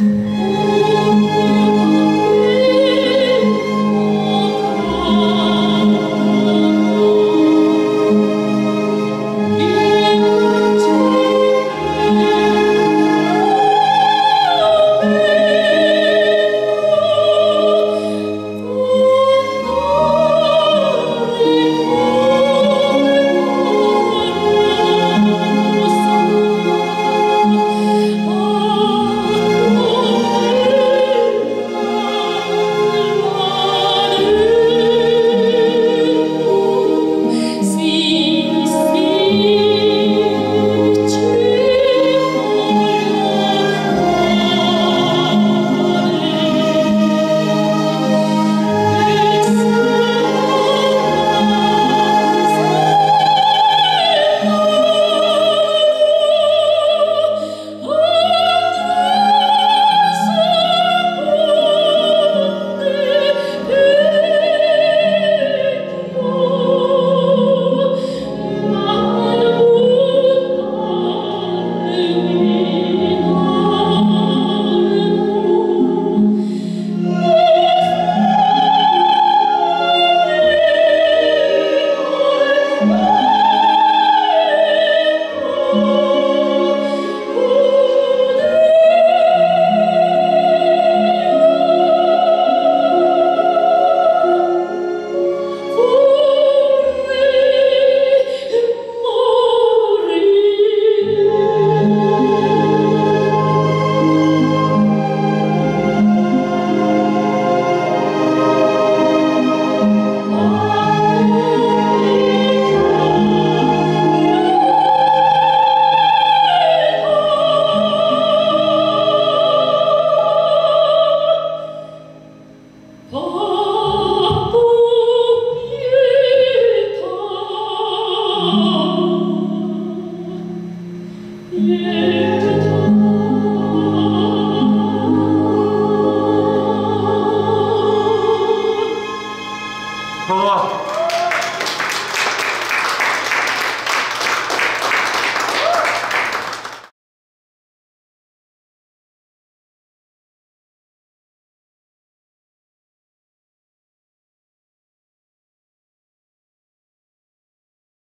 Mm-hmm. Yeah.